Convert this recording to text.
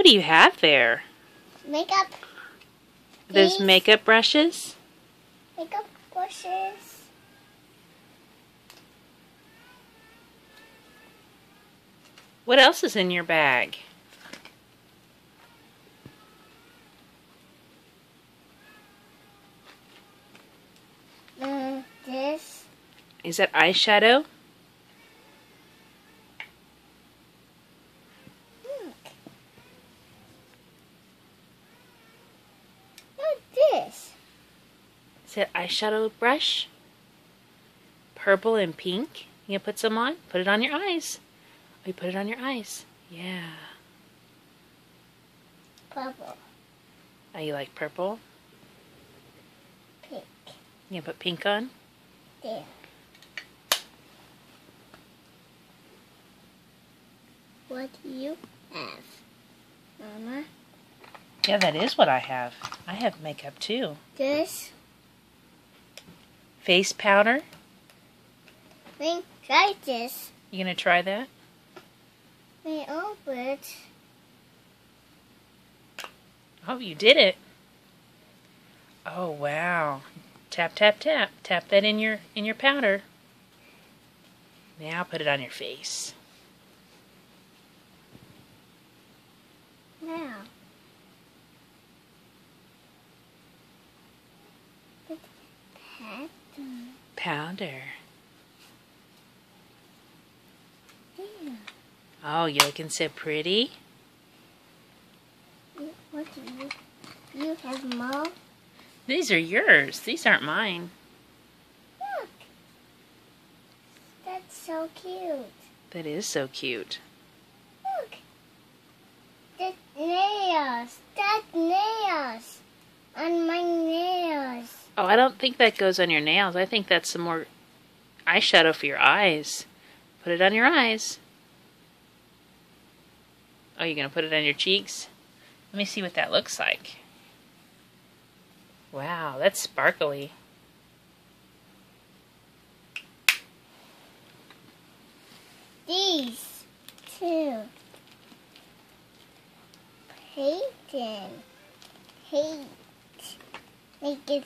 What do you have there? Makeup. Those These. makeup brushes? Makeup brushes. What else is in your bag? Mm, this. Is that eyeshadow? Look. Look this. Is that eyeshadow brush? Purple and pink? You gonna put some on? Put it on your eyes. Oh, you put it on your eyes. Yeah. Purple. Oh, you like purple? Pink. You gonna put pink on? There. What do you have, Mama? Yeah, that is what I have. I have makeup too. This. Face powder. Wait, try this. You gonna try that? Wait, open it. Oh, you did it. Oh, wow. Tap, tap, tap. Tap that in your in your powder. Now put it on your face. Now. Put pat Powder. there. Oh, you're looking so pretty. What do you? You have more. These are yours. These aren't mine. Look. That's so cute. That is so cute. Look. That's nails. That's nails. On my. Oh, I don't think that goes on your nails. I think that's some more eyeshadow for your eyes. Put it on your eyes. Oh, you're going to put it on your cheeks? Let me see what that looks like. Wow, that's sparkly. These two. Painting. Paint. Make it